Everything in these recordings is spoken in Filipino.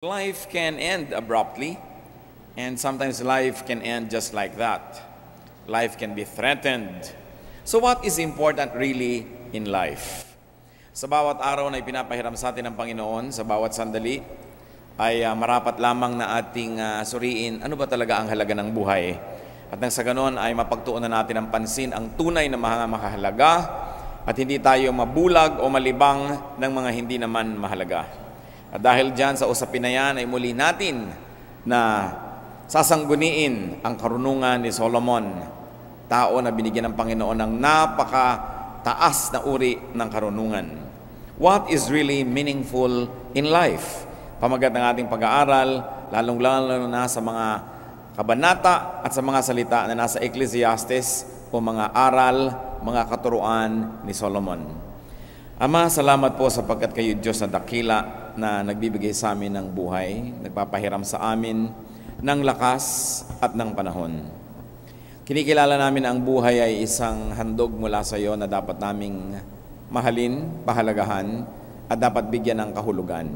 Life can end abruptly, and sometimes life can end just like that. Life can be threatened. So, what is important really in life? Sa bawat araw na ipinapahiram sa atin ng Panginoon, sa bawat sandali, ay uh, marapat lamang na ating uh, suriin ano ba talaga ang halaga ng buhay. At nang sa ganon ay mapagtuunan natin ang pansin ang tunay na mga mahalaga at hindi tayo mabulag o malibang ng mga hindi naman mahalaga. At dahil dyan sa usapin na yan ay muli natin na sasangguniin ang karunungan ni Solomon, tao na binigyan ng Panginoon ng napaka taas na uri ng karunungan. What is really meaningful in life? Pamagat ng ating pag-aaral, lalong-lalo na sa mga kabanata at sa mga salita na nasa Ecclesiastes o mga aral, mga katuruan ni Solomon. Ama, salamat po sapagkat kayo Diyos na dakila na nagbibigay sa amin ng buhay, nagpapahiram sa amin ng lakas at ng panahon. Kinikilala namin ang buhay ay isang handog mula sa iyo na dapat naming mahalin, pahalagahan, at dapat bigyan ng kahulugan.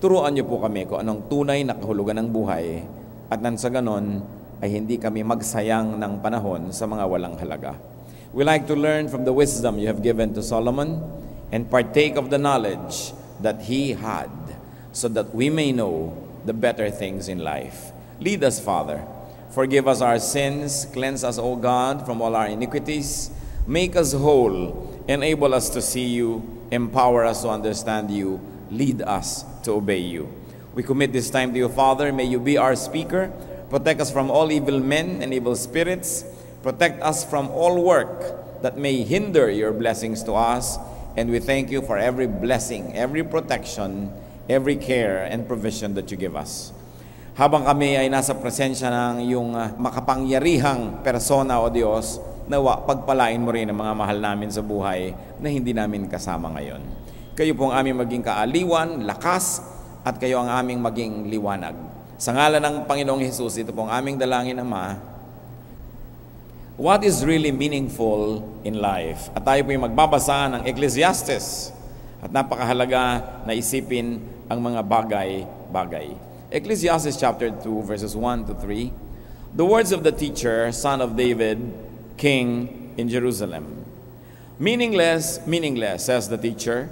Turuan niyo po kami kung anong tunay na kahulugan ng buhay at nang sa ganon ay hindi kami magsayang ng panahon sa mga walang halaga. We like to learn from the wisdom you have given to Solomon and partake of the knowledge that he had, so that we may know the better things in life. Lead us, Father. Forgive us our sins, cleanse us, O God, from all our iniquities. Make us whole, enable us to see you, empower us to understand you, lead us to obey you. We commit this time to you, Father. May you be our speaker. Protect us from all evil men and evil spirits. Protect us from all work that may hinder your blessings to us And we thank you for every blessing, every protection, every care and provision that you give us. Habang kami ay nasa presensya ng iyong uh, makapangyarihang persona o Diyos, nawa pagpalain mo rin ang mga mahal namin sa buhay na hindi namin kasama ngayon. Kayo po ang aming maging kaaliwan, lakas, at kayo ang aming maging liwanag. Sa ngalan ng Panginoong Hesus, ito po ang aming dalangin, Ama, what is really meaningful in life. At tayo po yung magbabasa ng Ecclesiastes at napakahalaga na isipin ang mga bagay-bagay. Ecclesiastes chapter 2 verses 1 to 3. The words of the teacher, son of David, king in Jerusalem. Meaningless, meaningless, says the teacher,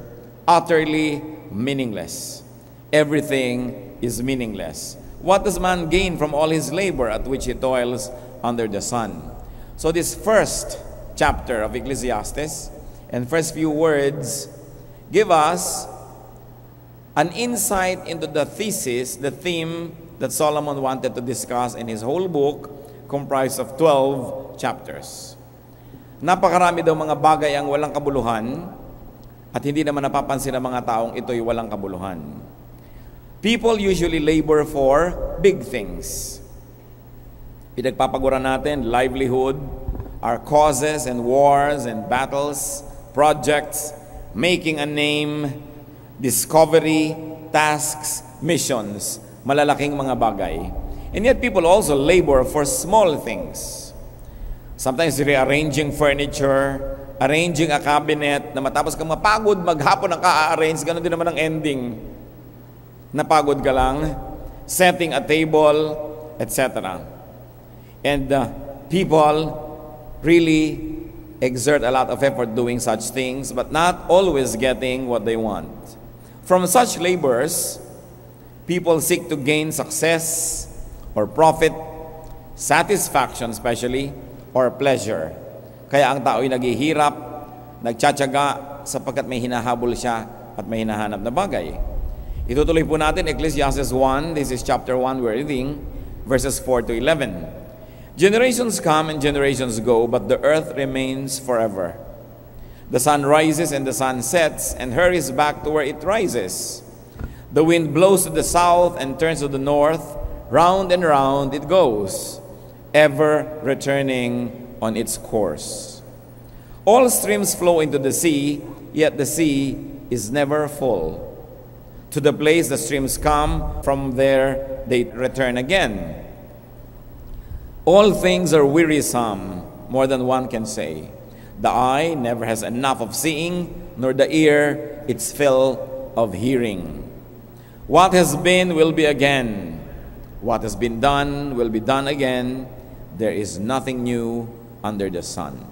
utterly meaningless. Everything is meaningless. What does man gain from all his labor at which he toils under the sun? So, this first chapter of Ecclesiastes and first few words give us an insight into the thesis, the theme that Solomon wanted to discuss in his whole book, comprised of 12 chapters. Napakarami daw mga bagay ang walang kabuluhan at hindi naman napapansin ng mga taong ito'y walang kabuluhan. People usually labor for big things. Pinagpapaguran natin, livelihood, our causes and wars and battles, projects, making a name, discovery, tasks, missions, malalaking mga bagay. And yet people also labor for small things. Sometimes rearranging furniture, arranging a cabinet, na matapos kang mapagod, maghapon ang ka-arrange, ganun din naman ang ending. Napagod ka lang, setting a table, etc. And uh, people really exert a lot of effort doing such things, but not always getting what they want. From such labors, people seek to gain success or profit, satisfaction especially, or pleasure. Kaya ang tao ay naghihirap, nagtsatsaga sapagkat may hinahabol siya at may hinahanap na bagay. Itutuloy po natin Ecclesiastes 1, this is chapter 1 we're reading, verses 4 to 11. Generations come and generations go, but the earth remains forever. The sun rises and the sun sets and hurries back to where it rises. The wind blows to the south and turns to the north. Round and round it goes, ever returning on its course. All streams flow into the sea, yet the sea is never full. To the place the streams come, from there they return again. All things are wearisome, more than one can say. The eye never has enough of seeing, nor the ear its fill of hearing. What has been will be again. What has been done will be done again. There is nothing new under the sun.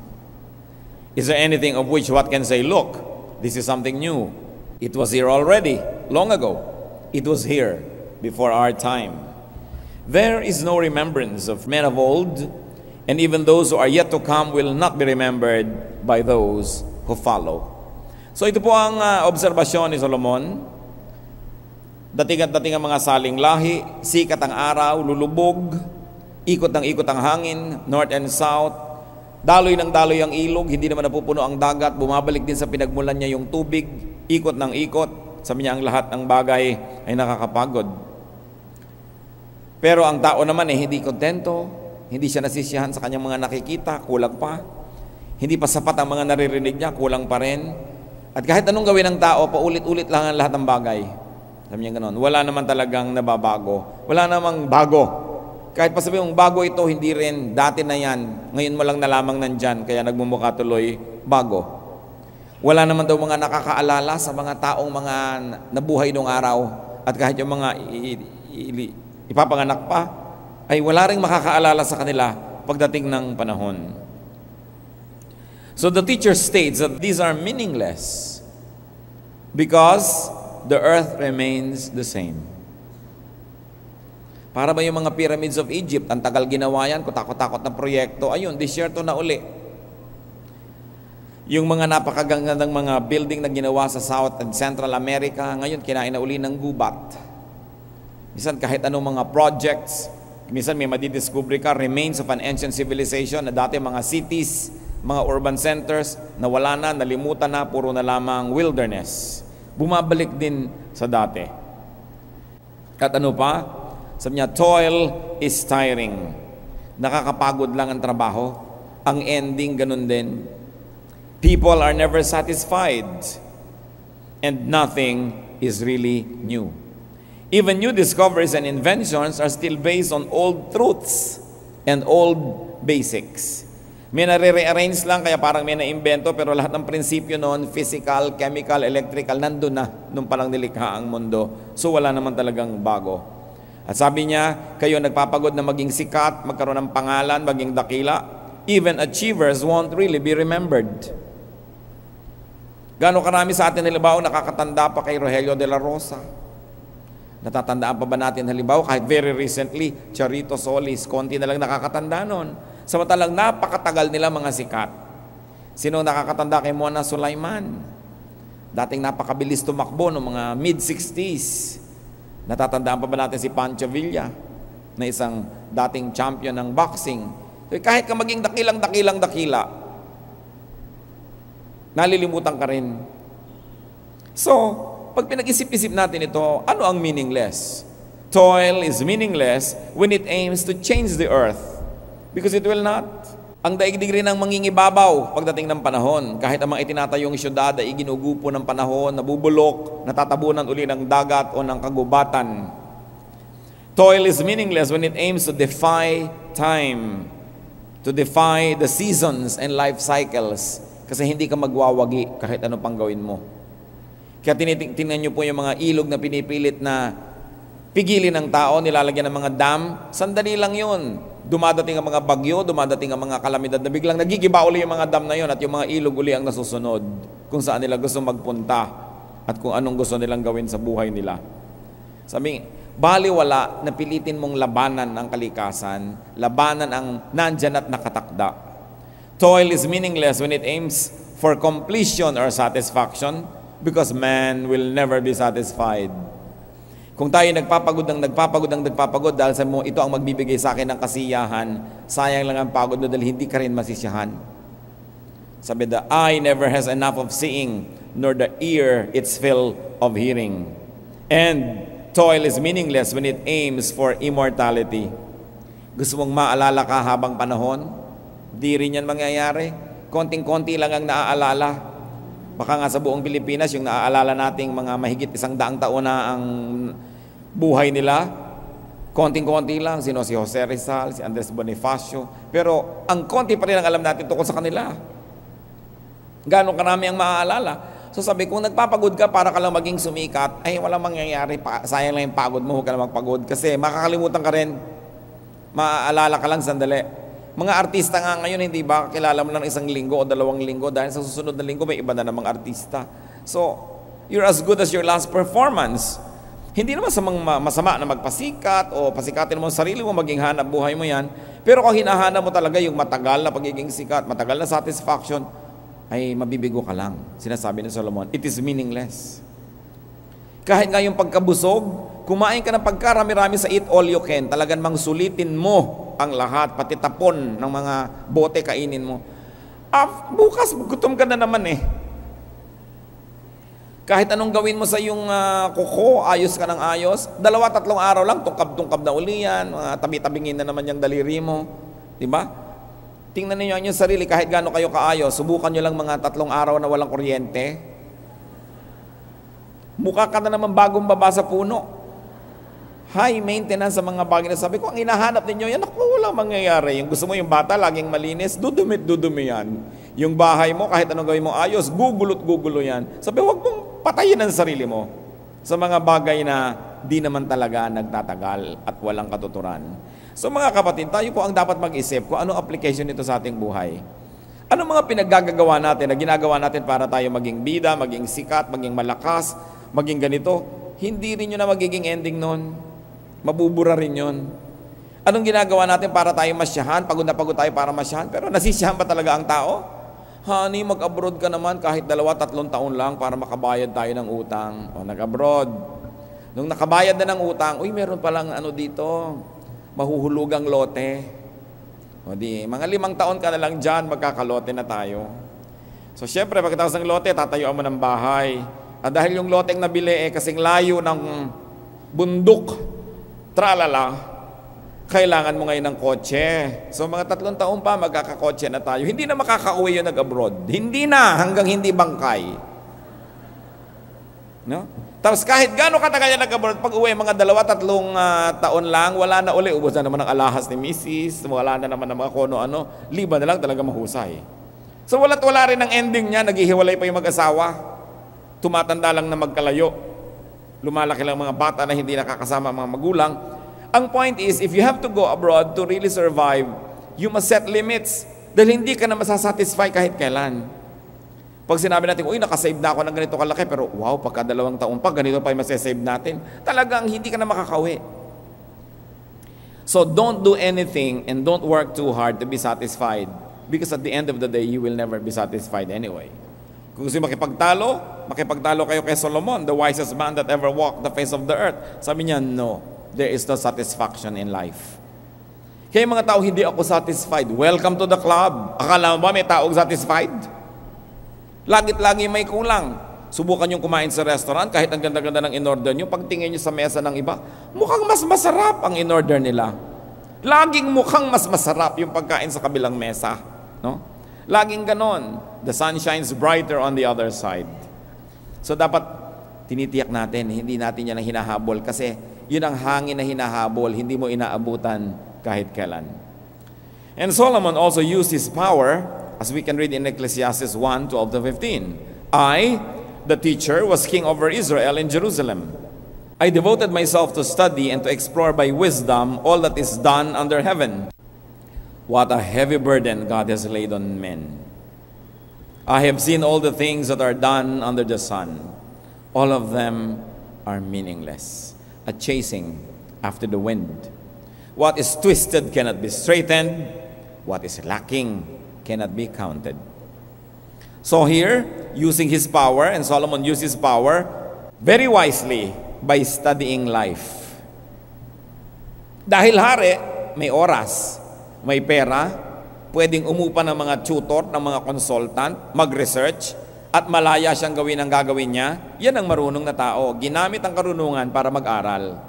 Is there anything of which what can say, look, this is something new? It was here already, long ago. It was here before our time. There is no remembrance of men of old, and even those who are yet to come will not be remembered by those who follow. So ito po ang uh, obserbasyon ni Solomon. Dating at dating ang mga saling lahi, sikat ang araw, lulubog, ikot ng ikot ang hangin, north and south, daloy ng daloy ang ilog, hindi naman napupuno ang dagat, bumabalik din sa pinagmulan niya yung tubig, ikot ng ikot, sabi niya ang lahat ng bagay ay nakakapagod. Pero ang tao naman eh hindi kontento, hindi siya nasisiyahan sa kanyang mga nakikita, kulang pa. Hindi pa sapat ang mga naririnig niya, kulang pa rin. At kahit anong gawin ng tao, paulit-ulit lang ang lahat ng bagay. Sabi niya ganoon, wala naman talagang nababago. Wala namang bago. Kahit pa sabi mong bago ito, hindi rin. Dati na yan. Ngayon mo lang nalamang nandyan, kaya nagmumukha tuloy bago. Wala naman daw mga nakakaalala sa mga taong mga nabuhay noong araw. At kahit yung mga ipapanganak pa, ay wala ring makakaalala sa kanila pagdating ng panahon. So the teacher states that these are meaningless because the earth remains the same. Para ba yung mga pyramids of Egypt, ang tagal ginawa yan, kutakot-takot na proyekto, ayun, disyerto na uli. Yung mga napakagandang mga building na ginawa sa South and Central America, ngayon kinain na uli ng gubat. Minsan kahit anong mga projects, minsan may madidiscover ka, remains of an ancient civilization na dati mga cities, mga urban centers na wala na, nalimutan na, puro na lamang wilderness. Bumabalik din sa dati. At ano pa? Sabi niya, toil is tiring. Nakakapagod lang ang trabaho. Ang ending, ganun din. People are never satisfied. And nothing is really new. Even new discoveries and inventions are still based on old truths and old basics. May nare-rearrange lang kaya parang may na-invento pero lahat ng prinsipyo noon, physical, chemical, electrical, nandun na nung palang nilikha ang mundo. So wala naman talagang bago. At sabi niya, kayo nagpapagod na maging sikat, magkaroon ng pangalan, maging dakila. Even achievers won't really be remembered. Gano'ng karami sa atin halimbawa nakakatanda pa kay Rogelio de la Rosa. Natatandaan pa ba natin halimbawa kahit very recently, Charito Solis, konti na lang nakakatanda noon. Samantalang napakatagal nila mga sikat. Sino nakakatanda kay Mona Sulaiman? Dating napakabilis tumakbo ng mga mid-60s. Natatandaan pa ba natin si Pancho Villa na isang dating champion ng boxing? So, kahit ka maging dakilang-dakilang dakila, nalilimutan ka rin. So, pag pinag-isip-isip natin ito, ano ang meaningless? Toil is meaningless when it aims to change the earth Because it will not. Ang daigdig rin ang mangingibabaw pagdating ng panahon. Kahit ang mga itinatayong syudad ay ginugupo ng panahon, nabubulok, natatabunan uli ng dagat o ng kagubatan. Toil is meaningless when it aims to defy time, to defy the seasons and life cycles. Kasi hindi ka magwawagi kahit ano pang gawin mo. Kaya tinitingnan nyo po yung mga ilog na pinipilit na pigilin ng tao, nilalagyan ng mga dam. Sandali lang yun dumadating ang mga bagyo, dumadating ang mga kalamidad na biglang nagigiba uli yung mga dam na yon at yung mga ilog uli ang nasusunod kung saan nila gusto magpunta at kung anong gusto nilang gawin sa buhay nila. Sabi, baliwala na pilitin mong labanan ang kalikasan, labanan ang nandyan at nakatakda. Toil is meaningless when it aims for completion or satisfaction because man will never be satisfied. Kung tayo nagpapagod ng nagpapagod ng nagpapagod dahil sa mo, ito ang magbibigay sa akin ng kasiyahan, sayang lang ang pagod mo dahil hindi ka rin masisiyahan. Sabi, the eye never has enough of seeing, nor the ear its fill of hearing. And toil is meaningless when it aims for immortality. Gusto mong maalala ka habang panahon? Di rin yan mangyayari. Konting-konti lang ang naaalala. Baka nga sa buong Pilipinas, yung naaalala nating mga mahigit isang daang taon na ang buhay nila, konting-konti lang, sino si Jose Rizal, si Andres Bonifacio, pero ang konti pa rin ang alam natin tungkol sa kanila. Gano'ng karami ang maaalala. So sabi, kung nagpapagod ka para ka lang maging sumikat, ay walang mangyayari. Pa, sayang lang yung pagod mo, huwag ka na magpagod. Kasi makakalimutan ka rin. Maaalala ka lang sandali. Mga artista nga ngayon, hindi ba kilala mo lang isang linggo o dalawang linggo dahil sa susunod na linggo may iba na namang artista. So, you're as good as your last performance. Hindi naman sa mga masama na magpasikat o pasikatin mo ang sarili mo, maging hanap buhay mo yan. Pero kung hinahanap mo talaga yung matagal na pagiging sikat, matagal na satisfaction, ay mabibigo ka lang. Sinasabi ni Solomon, it is meaningless. Kahit nga yung pagkabusog, kumain ka ng pagkarami-rami sa eat all you can, talagang mang sulitin mo ang lahat, pati tapon ng mga bote kainin mo. Ah, bukas, gutom ka na naman eh. Kahit anong gawin mo sa yung uh, kuko, ayos ka ng ayos, dalawa, tatlong araw lang, tungkab-tungkab na uli yan, uh, tabi-tabingin na naman yung daliri mo. Di ba? Tingnan niyo ang sarili kahit gaano kayo kaayos. Subukan niyo lang mga tatlong araw na walang kuryente. Mukha ka na naman bagong baba sa puno. High maintenance sa mga bagay na sabi ko, ang hinahanap ninyo, yan ako wala mangyayari. Yung gusto mo yung bata, laging malinis, dudumit, dudumi yan. Yung bahay mo, kahit anong gawin mo ayos, gugulot, gugulo yan. Sabi, huwag mong patayin ang sarili mo sa mga bagay na di naman talaga nagtatagal at walang katuturan. So mga kapatid, tayo po ang dapat mag-isip kung anong application nito sa ating buhay. Ano mga pinaggagawa natin na ginagawa natin para tayo maging bida, maging sikat, maging malakas, maging ganito? Hindi rin yun na magiging ending nun. Mabubura rin yun. Anong ginagawa natin para tayo masyahan? Pagod na pagod tayo para masyahan. Pero nasisiyahan ba talaga ang tao? Honey, mag-abroad ka naman kahit dalawa, tatlong taon lang para makabayad tayo ng utang. O nag-abroad. Nung nakabayad na ng utang, uy, meron palang ano dito, mahuhulugang lote. O di, mga limang taon ka na lang dyan, magkakalote na tayo. So syempre, pagkatapos ng lote, tatayuan mo ng bahay. At dahil yung loteng nabili eh, kasing layo ng bundok, tralala, kailangan mo ngayon ng kotse. So mga tatlong taon pa, magkakakotse na tayo. Hindi na makakauwi yun nag-abroad. Hindi na, hanggang hindi bangkay. No? Tapos kahit gaano katagal yan nag-abroad, pag uwi, mga dalawa, tatlong uh, taon lang, wala na uli. Ubos na naman ang alahas ni Mrs. Wala na naman ang mga kono-ano. Liba na lang talaga mahusay. So wala't wala rin ang ending niya. Naghihiwalay pa yung mag-asawa. Tumatanda lang na magkalayo. Lumalaki lang mga bata na hindi nakakasama mga magulang. Ang point is, if you have to go abroad to really survive, you must set limits. Dahil hindi ka na masasatisfy kahit kailan. Pag sinabi natin, uy, nakasave na ako ng ganito kalaki, pero wow, pagka dalawang taon pa, ganito pa yung masasave natin, talagang hindi ka na makakawi. So don't do anything and don't work too hard to be satisfied. Because at the end of the day, you will never be satisfied anyway. Kung gusto makipagtalo, makipagtalo kayo kay Solomon, the wisest man that ever walked the face of the earth. Sabi niya, no, there is no satisfaction in life. Kaya mga tao, hindi ako satisfied. Welcome to the club. Akala mo ba may taong satisfied? Lagit lagi may kulang. Subukan yung kumain sa restaurant, kahit ang ganda-ganda ng in-order nyo, pagtingin nyo sa mesa ng iba, mukhang mas masarap ang in-order nila. Laging mukhang mas masarap yung pagkain sa kabilang mesa. No? Laging ganon. The sun shines brighter on the other side. So dapat tinitiyak natin, hindi natin yan ang hinahabol kasi yun ang hangin na hinahabol, hindi mo inaabutan kahit kailan. And Solomon also used his power as we can read in Ecclesiastes 1 12 to 15. I, the teacher, was king over Israel in Jerusalem. I devoted myself to study and to explore by wisdom all that is done under heaven. What a heavy burden God has laid on men. I have seen all the things that are done under the sun. All of them are meaningless, a chasing after the wind. What is twisted cannot be straightened. What is lacking cannot be counted. So here, using his power, and Solomon used his power very wisely by studying life. Dahil hari, may oras, may pera, pwedeng umupa ng mga tutor, ng mga consultant, mag-research, at malaya siyang gawin ang gagawin niya, yan ang marunong na tao. Ginamit ang karunungan para mag-aral.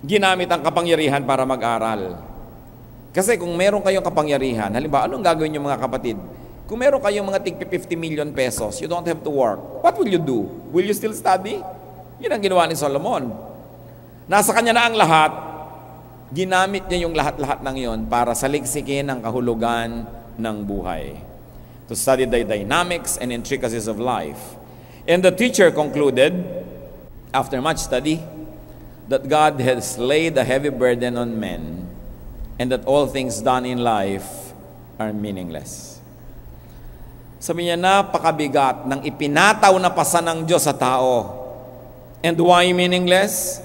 Ginamit ang kapangyarihan para mag-aral. Kasi kung meron kayong kapangyarihan, halimbawa, anong gagawin niyo mga kapatid? Kung meron kayong mga tig 50 million pesos, you don't have to work. What will you do? Will you still study? Yun ang ginawa ni Solomon. Nasa kanya na ang lahat, ginamit niya yung lahat-lahat ng yon para saliksikin ang kahulugan ng buhay. To study the dynamics and intricacies of life. And the teacher concluded, after much study, that God has laid a heavy burden on men and that all things done in life are meaningless. Sabi niya, napakabigat ng ipinataw na pasan ng Diyos sa tao. And why meaningless?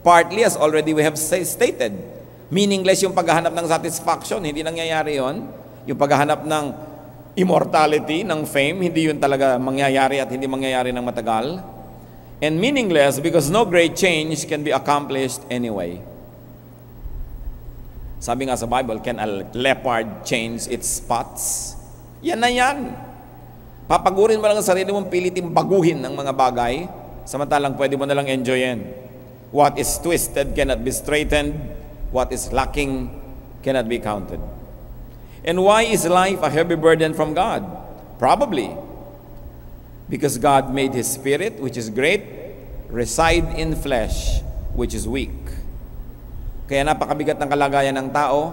Partly, as already we have stated, meaningless yung paghahanap ng satisfaction. Hindi nangyayari yon. Yung paghahanap ng immortality, ng fame, hindi yun talaga mangyayari at hindi mangyayari ng matagal. And meaningless because no great change can be accomplished anyway. Sabi nga sa Bible, can a leopard change its spots? Yan na yan. Papagurin mo lang ang sarili mong pilitin baguhin ng mga bagay, samantalang pwede mo nalang enjoyin. What is twisted cannot be straightened. What is lacking cannot be counted. And why is life a heavy burden from God? Probably because God made His Spirit, which is great, reside in flesh, which is weak. Kaya napakabigat ng kalagayan ng tao,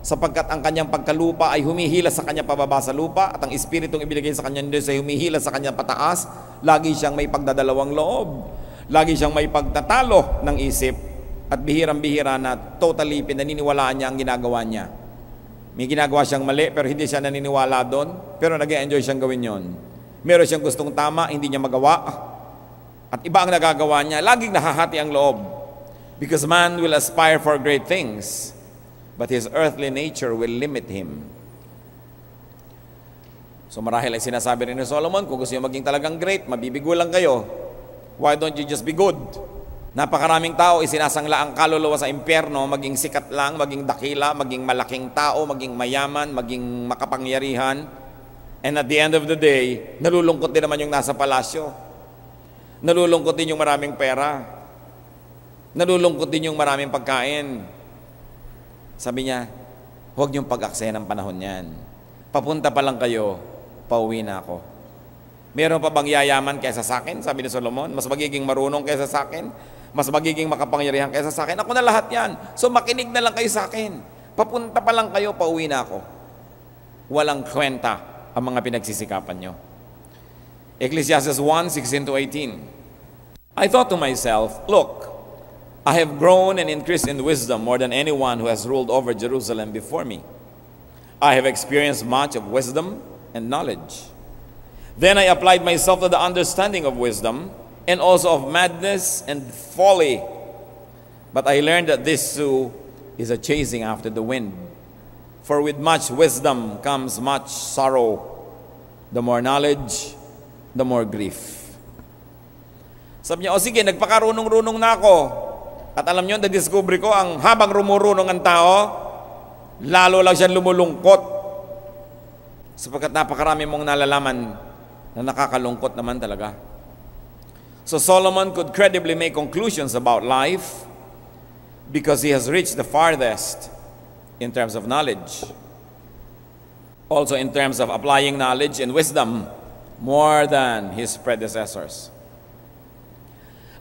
sapagkat ang kanyang pagkalupa ay humihila sa kanya pababa sa lupa at ang Espiritong ibinigay sa kanya Diyos ay humihila sa kanya pataas, lagi siyang may pagdadalawang loob. Lagi siyang may pagtatalo ng isip at bihirang-bihira na totally pinaniniwalaan niya ang ginagawa niya. May ginagawa siyang mali pero hindi siya naniniwala doon, pero nag enjoy siyang gawin yon. Meron siyang gustong tama, hindi niya magawa. At iba ang nagagawa niya, laging nahahati ang loob. Because man will aspire for great things, but his earthly nature will limit him. So marahil ay sinasabi rin ni Solomon, kung gusto niyo maging talagang great, mabibigo lang kayo. Why don't you just be good? Napakaraming tao isinasangla ang kaluluwa sa impyerno, maging sikat lang, maging dakila, maging malaking tao, maging mayaman, maging makapangyarihan. And at the end of the day, nalulungkot din naman yung nasa palasyo. Nalulungkot din yung maraming pera. Nalulungkot din yung maraming pagkain. Sabi niya, huwag niyong pag-aksaya ng panahon yan. Papunta pa lang kayo, pauwi na ako. Meron pa bang yayaman kaysa sa akin? Sabi ni Solomon, mas magiging marunong kaysa sa akin? Mas magiging makapangyarihan kaysa sa akin? Ako na lahat yan. So makinig na lang kayo sa akin. Papunta pa lang kayo, pauwi na ako. Walang kwenta ang mga pinagsisikapan nyo. Ecclesiastes 1, 16 to 18. I thought to myself, look, I have grown and increased in wisdom more than anyone who has ruled over Jerusalem before me. I have experienced much of wisdom and knowledge. Then I applied myself to the understanding of wisdom and also of madness and folly. But I learned that this too is a chasing after the wind. For with much wisdom comes much sorrow. The more knowledge, the more grief. Sabi niya, o sige, nagpakarunong-runong na ako. At alam niyo, na-discover ko, ang habang rumurunong ang tao, lalo lang siya lumulungkot. Sapagkat napakarami mong nalalaman na nakakalungkot naman talaga. So Solomon could credibly make conclusions about life because he has reached the farthest in terms of knowledge. Also in terms of applying knowledge and wisdom more than his predecessors.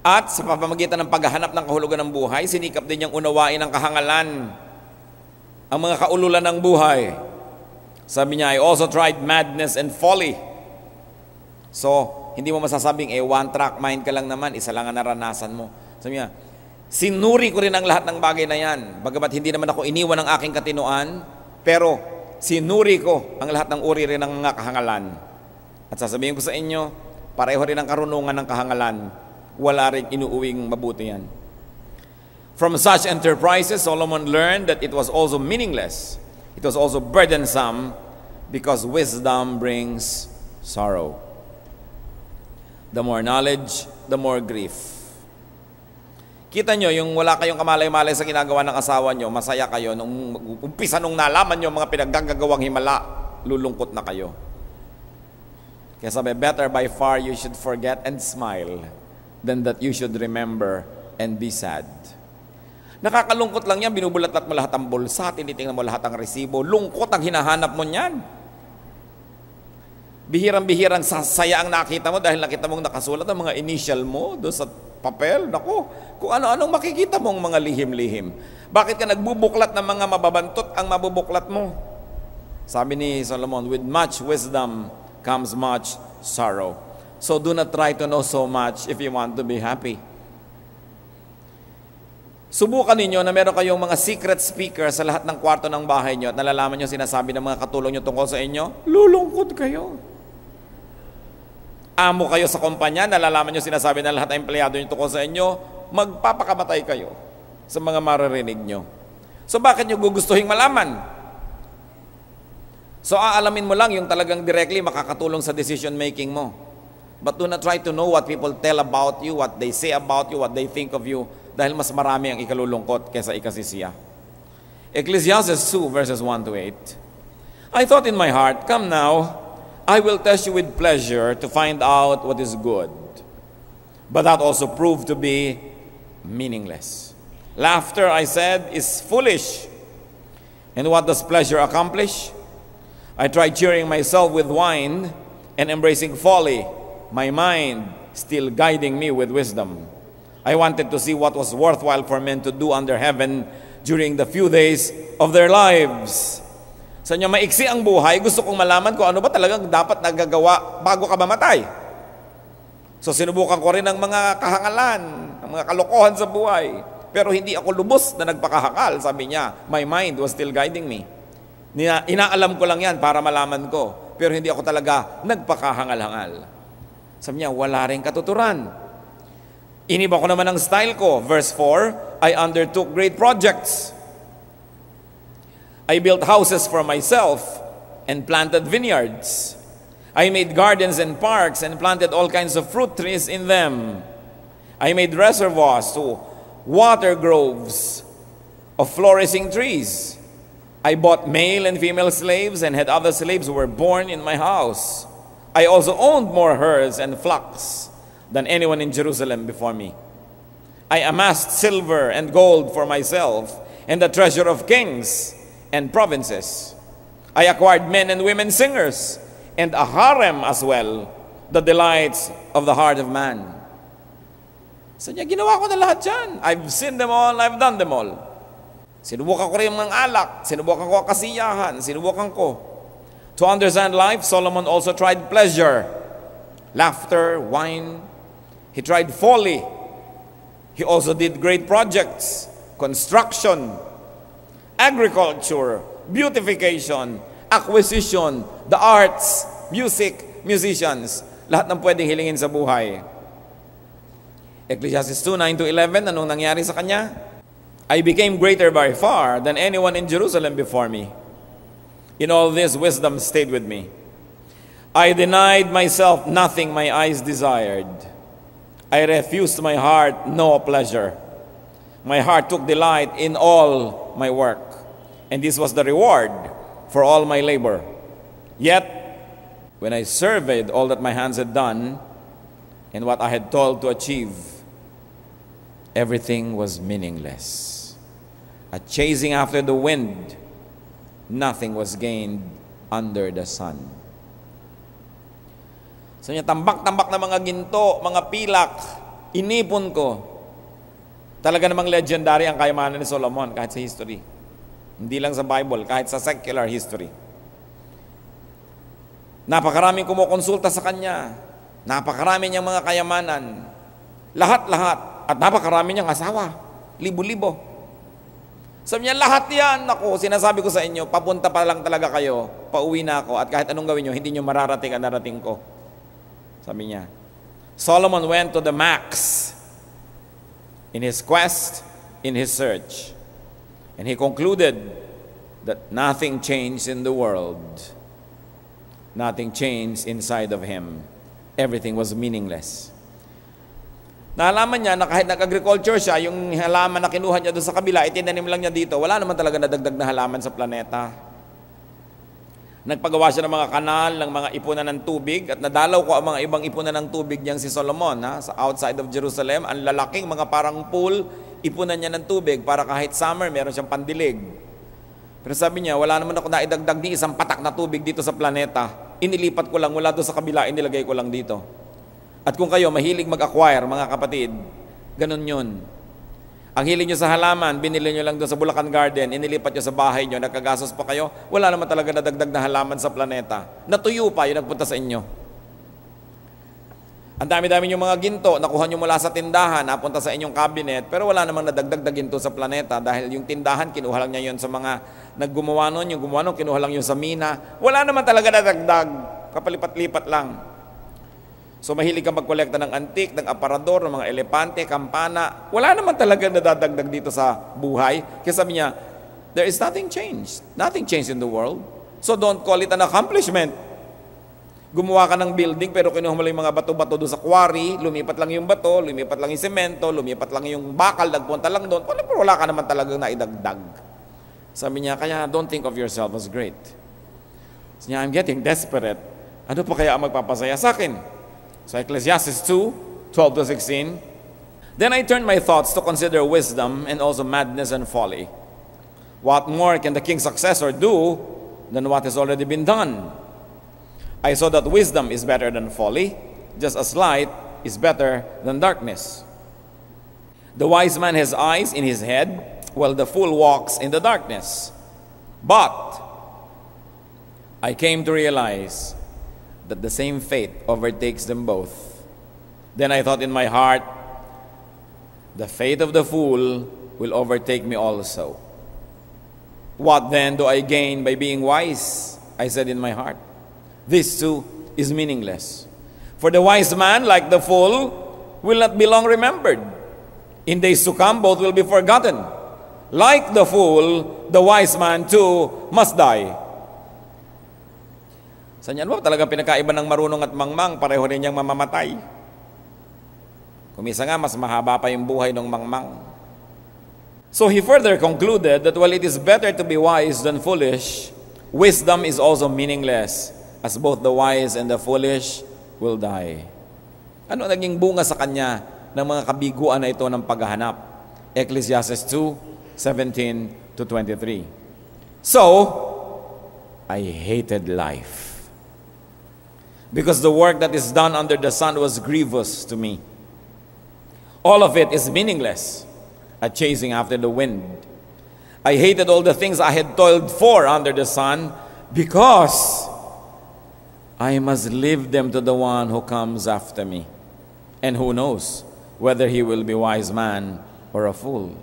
At sa pamamagitan ng paghahanap ng kahulugan ng buhay, sinikap din niyang unawain ang kahangalan, ang mga kaululan ng buhay. Sabi niya, I also tried madness and folly So, hindi mo masasabing, eh, one track mind ka lang naman, isa lang ang naranasan mo. Sabi niya, sinuri ko rin ang lahat ng bagay na yan. Bagamat hindi naman ako iniwan ng aking katinuan, pero sinuri ko ang lahat ng uri rin ng mga kahangalan. At sasabihin ko sa inyo, pareho rin ang karunungan ng kahangalan. Wala rin inuuwing mabuti yan. From such enterprises, Solomon learned that it was also meaningless. It was also burdensome because wisdom brings sorrow. The more knowledge, the more grief. Kita nyo, yung wala kayong kamalay-malay sa ginagawa ng asawa nyo, masaya kayo. Nung umpisa nung nalaman nyo mga pinaggagawang himala, lulungkot na kayo. Kaya sabi, better by far you should forget and smile than that you should remember and be sad. Nakakalungkot lang yan, binubulat-lat mo lahat ang bulsa, tinitingnan mo lahat ang resibo, lungkot ang hinahanap mo niyan. Bihirang-bihirang sasaya ang nakita mo dahil nakita mong nakasulat ang mga initial mo doon sa papel. Nako, kung ano-anong makikita mong mga lihim-lihim. Bakit ka nagbubuklat ng mga mababantot ang mabubuklat mo? Sabi ni Solomon, with much wisdom comes much sorrow. So do not try to know so much if you want to be happy. Subukan ninyo na meron kayong mga secret speaker sa lahat ng kwarto ng bahay nyo at nalalaman nyo sinasabi ng mga katulong nyo tungkol sa inyo, lulungkot kayo. Amo kayo sa kumpanya, nalalaman nyo sinasabi ng lahat ng empleyado nyo tungkol sa inyo, magpapakamatay kayo sa mga maririnig nyo. So bakit nyo gugustuhin malaman? So aalamin mo lang yung talagang directly makakatulong sa decision making mo. But do not try to know what people tell about you, what they say about you, what they think of you, dahil mas marami ang ikalulungkot kaysa ikasisiya. Ecclesiastes 2 verses 1 to 8. I thought in my heart, come now, I will test you with pleasure to find out what is good. But that also proved to be meaningless. Laughter, I said, is foolish. And what does pleasure accomplish? I tried cheering myself with wine and embracing folly, my mind still guiding me with wisdom. I wanted to see what was worthwhile for men to do under heaven during the few days of their lives. Sa inyo maiksi ang buhay, gusto kong malaman kung ano ba talagang dapat nagagawa bago ka mamatay. So sinubukan ko rin ang mga kahangalan, ang mga kalokohan sa buhay. Pero hindi ako lubos na nagpakahakal, sabi niya. My mind was still guiding me. Ina- inaalam ko lang yan para malaman ko. Pero hindi ako talaga nagpakahangal-hangal. Sabi niya, wala rin katuturan. Iniba ko naman ang style ko. Verse 4, I undertook great projects. I built houses for myself and planted vineyards. I made gardens and parks and planted all kinds of fruit trees in them. I made reservoirs to water groves of flourishing trees. I bought male and female slaves and had other slaves who were born in my house. I also owned more herds and flocks than anyone in Jerusalem before me. I amassed silver and gold for myself and the treasure of kings and provinces. I acquired men and women singers and a harem as well, the delights of the heart of man. So niya, ginawa ko na lahat yan. I've seen them all, I've done them all. Sinubukan ko rin mga alak, sinubukan ko kasiyahan, sinubukan ko. To understand life, Solomon also tried pleasure, laughter, wine. He tried folly. He also did great projects, construction, agriculture, beautification, acquisition, the arts, music, musicians, lahat ng pwedeng hilingin sa buhay. Ecclesiastes 2, 9 to 11, anong nangyari sa kanya? I became greater by far than anyone in Jerusalem before me. In all this, wisdom stayed with me. I denied myself nothing my eyes desired. I refused my heart no pleasure. My heart took delight in all my work, and this was the reward for all my labor. Yet, when I surveyed all that my hands had done and what I had toiled to achieve, everything was meaningless. At chasing after the wind, nothing was gained under the sun. Sa so, tambak-tambak na mga ginto, mga pilak, inipon ko. Talaga namang legendary ang kayamanan ni Solomon kahit sa history. Hindi lang sa Bible, kahit sa secular history. Napakaraming kumukonsulta sa kanya. Napakarami niyang mga kayamanan. Lahat-lahat. At napakarami niyang asawa. Libo-libo. Sabi niya, lahat yan, ako, sinasabi ko sa inyo, papunta pa lang talaga kayo, pauwi na ako, at kahit anong gawin niyo, hindi niyo mararating ang narating ko. Sabi niya. Solomon went to the max in his quest, in his search. And he concluded that nothing changed in the world. Nothing changed inside of him. Everything was meaningless. Naalaman niya na kahit nag-agriculture siya, yung halaman na kinuha niya doon sa kabila, itinanim lang niya dito, wala naman talaga nadagdag na halaman sa planeta. Nagpagawa siya ng mga kanal, ng mga ipunan ng tubig, at nadalaw ko ang mga ibang ipunan ng tubig niyang si Solomon, ha, sa outside of Jerusalem. Ang lalaking mga parang pool, ipunan niya ng tubig para kahit summer, meron siyang pandilig. Pero sabi niya, wala naman ako naidagdag ni isang patak na tubig dito sa planeta. Inilipat ko lang, wala doon sa kabila, inilagay ko lang dito. At kung kayo mahilig mag-acquire, mga kapatid, ganun yun. Ang hiling nyo sa halaman, binili nyo lang doon sa Bulacan Garden, inilipat nyo sa bahay nyo, nagkagastos pa kayo, wala naman talaga nadagdag na halaman sa planeta. Natuyo pa yung nagpunta sa inyo. Ang dami-dami yung mga ginto, nakuha nyo mula sa tindahan, napunta sa inyong cabinet, pero wala namang nadagdag na ginto sa planeta dahil yung tindahan, kinuha lang niya yun sa mga naggumawa nun, yung gumawa nun, kinuha lang yun sa mina. Wala naman talaga nadagdag, kapalipat-lipat lang. So mahilig kang magkolekta ng antik, ng aparador, ng mga elepante, kampana. Wala naman talaga nadadagdag dito sa buhay. Kaya sabi niya, there is nothing changed. Nothing changed in the world. So don't call it an accomplishment. Gumawa ka ng building pero kinuha mo lang yung mga bato-bato doon sa quarry, lumipat lang yung bato, lumipat lang yung semento, lumipat lang yung bakal, nagpunta lang doon. Wala, wala ka naman talagang naidagdag. Sabi niya, kaya don't think of yourself as great. Sabi niya, I'm getting desperate. Ano pa kaya ang magpapasaya sa akin? So Ecclesiastes 2, 12 to 16. Then I turned my thoughts to consider wisdom and also madness and folly. What more can the king's successor do than what has already been done. I saw that wisdom is better than folly, just as light is better than darkness. The wise man has eyes in his head, while the fool walks in the darkness. But I came to realize that the same fate overtakes them both. Then I thought in my heart, the fate of the fool will overtake me also. What then do I gain by being wise? I said in my heart. This too is meaningless. For the wise man, like the fool, will not be long remembered. In days to come, both will be forgotten. Like the fool, the wise man too must die. Sa niyan mo, talagang pinakaiba ng marunong at mangmang, pareho rin niyang mamamatay. Kumisa nga, mas mahaba pa yung buhay ng mangmang. So he further concluded that while it is better to be wise than foolish, wisdom is also meaningless, as both the wise and the foolish will die. Ano naging bunga sa kanya ng mga kabiguan na ito ng paghahanap? Ecclesiastes 2, 17 to 23. So, I hated life. Because the work that is done under the sun was grievous to me. All of it is meaningless a chasing after the wind. I hated all the things I had toiled for under the sun because I must leave them to the one who comes after me. And who knows whether he will be wise man or a fool.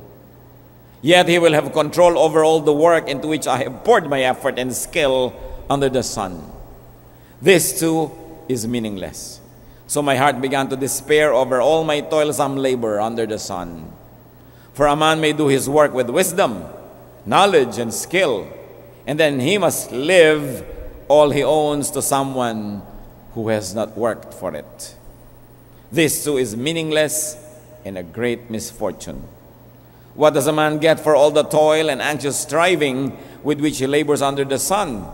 Yet he will have control over all the work into which I have poured my effort and skill under the sun. This too is meaningless. So my heart began to despair over all my toilsome labor under the sun. For a man may do his work with wisdom, knowledge, and skill, and then he must live all he owns to someone who has not worked for it. This too is meaningless and a great misfortune. What does a man get for all the toil and anxious striving with which he labors under the sun?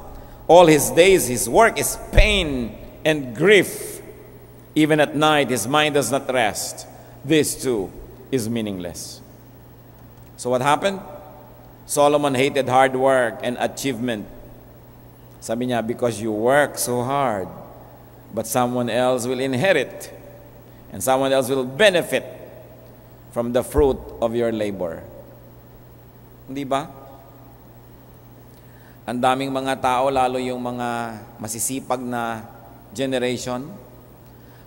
All his days, his work is pain and grief. Even at night, his mind does not rest. This too is meaningless. So what happened? Solomon hated hard work and achievement. Sabi niya, because you work so hard, but someone else will inherit and someone else will benefit from the fruit of your labor. Hindi ba? Ang daming mga tao, lalo yung mga masisipag na generation,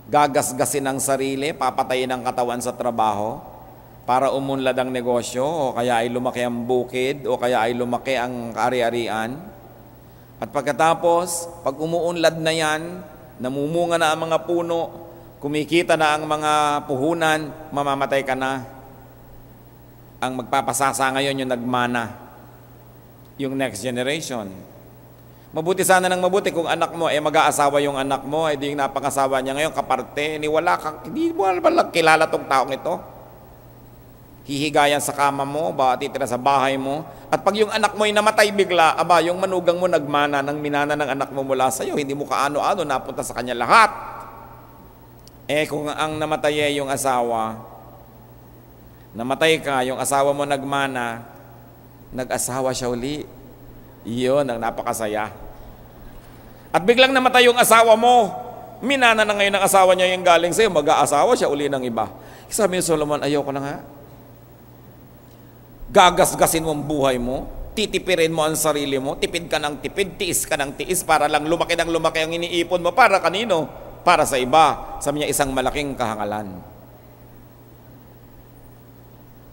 gagasgasin ang sarili, papatayin ang katawan sa trabaho, para umunlad ang negosyo o kaya ay lumaki ang bukid o kaya ay lumaki ang ari-arian. At pagkatapos, pag umuunlad na yan, namumunga na ang mga puno, kumikita na ang mga puhunan, mamamatay ka na. Ang magpapasasa ngayon yung nagmana, yung next generation. Mabuti sana ng mabuti kung anak mo, eh mag-aasawa yung anak mo, eh di yung napangasawa niya ngayon, kaparte, ni wala kang, hindi mo alam kilala tong taong ito hihigayan sa kama mo, ba titira sa bahay mo. At pag yung anak mo ay namatay bigla, aba, yung manugang mo nagmana ng minana ng anak mo mula sa iyo, hindi mo kaano-ano, napunta sa kanya lahat. Eh kung ang namatay ay yung asawa, namatay ka, yung asawa mo nagmana, nag-asawa siya uli. Iyon ang napakasaya. At biglang namatay yung asawa mo, minana na ngayon ang asawa niya yung galing sa'yo, mag-aasawa siya uli ng iba. Sabi ni Solomon, ayoko na nga gagasgasin mo ang buhay mo, titipirin mo ang sarili mo, tipid ka ng tipid, tiis ka ng tiis para lang lumaki ng lumaki ang iniipon mo. Para kanino? Para sa iba, sabi niya isang malaking kahangalan.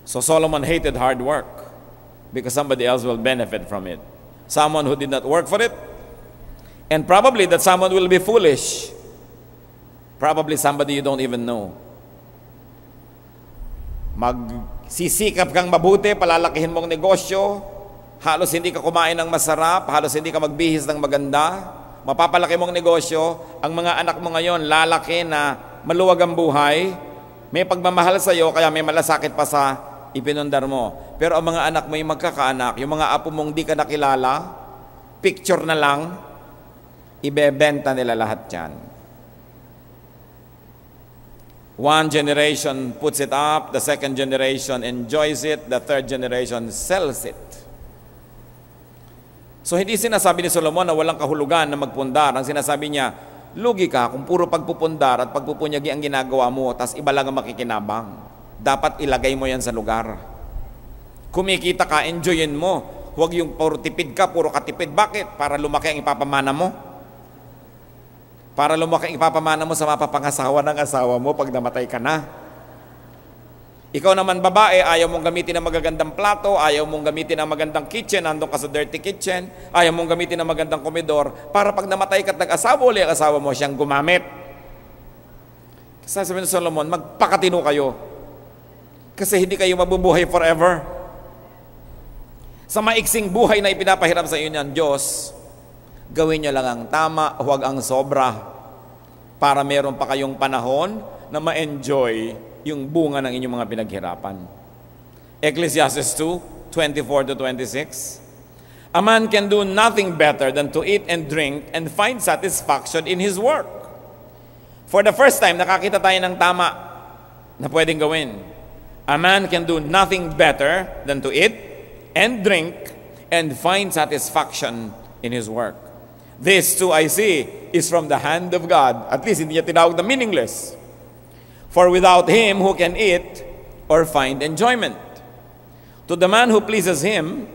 So Solomon hated hard work because somebody else will benefit from it. Someone who did not work for it, and probably that someone will be foolish. Probably somebody you don't even know. Magsisikap kang mabuti, palalakihin mong negosyo, halos hindi ka kumain ng masarap, halos hindi ka magbihis ng maganda, mapapalaki mong negosyo, ang mga anak mo ngayon lalaki na maluwag ang buhay, may pagmamahal sa iyo, kaya may malasakit pa sa ipinundar mo. Pero ang mga anak mo yung magkakaanak, yung mga apo mong di ka nakilala, picture na lang, ibebenta nila lahat yan. One generation puts it up, the second generation enjoys it, the third generation sells it. So hindi sinasabi ni Solomon na walang kahulugan na magpundar. Ang sinasabi niya, lugi ka kung puro pagpupundar at pagpupunyagi ang ginagawa mo, tas iba lang ang makikinabang. Dapat ilagay mo yan sa lugar. Kumikita ka, enjoyin mo. Huwag yung puro tipid ka, puro katipid. Bakit? Para lumaki ang ipapamana mo. Para lumaki ipapamana mo sa mapapangasawa ng asawa mo pag namatay ka na. Ikaw naman babae, ayaw mong gamitin ang magagandang plato, ayaw mong gamitin ang magandang kitchen, andong ka sa dirty kitchen, ayaw mong gamitin ang magandang komedor, para pag namatay ka at nag-asawa uli ang asawa mo, siyang gumamit. Sabi ni Solomon, magpakatino kayo. Kasi hindi kayo mabubuhay forever. Sa maiksing buhay na ipinapahirap sa inyo ng Diyos, gawin nyo lang ang tama, huwag ang sobra. Para meron pa kayong panahon na ma-enjoy yung bunga ng inyong mga pinaghirapan. Ecclesiastes 2, 24 to 26. A man can do nothing better than to eat and drink and find satisfaction in his work. For the first time, nakakita tayo ng tama na pwedeng gawin. A man can do nothing better than to eat and drink and find satisfaction in his work. This too I see is from the hand of God. At least hindi niya tinawag na meaningless. For without him, who can eat or find enjoyment? To the man who pleases him,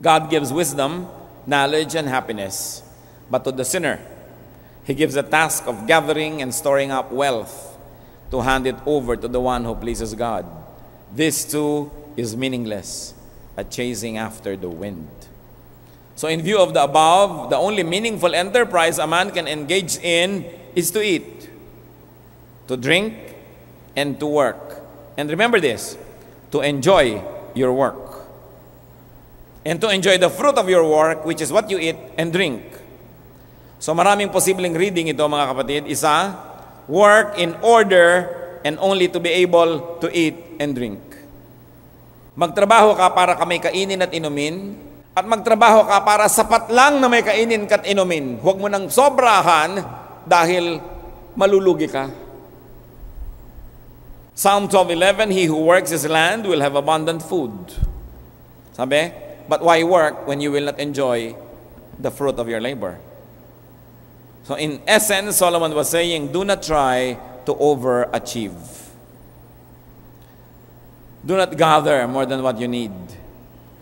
God gives wisdom, knowledge, and happiness. But to the sinner, he gives a task of gathering and storing up wealth to hand it over to the one who pleases God. This too is meaningless, a chasing after the wind. So, in view of the above, the only meaningful enterprise a man can engage in is to eat, to drink, and to work. And remember this to enjoy your work. And to enjoy the fruit of your work, which is what you eat and drink. So maraming posibleng reading ito mga kapatid. Isa, work in order and only to be able to eat and drink. Magtrabaho ka para ka may kainin at inumin, at magtrabaho ka para sapat lang na may kainin at inumin. Huwag mo nang sobrahan dahil malulugi ka. Psalm 12:11, He who works his land will have abundant food. Sabi, but why work when you will not enjoy the fruit of your labor? So in essence, Solomon was saying, do not try to overachieve. Do not gather more than what you need.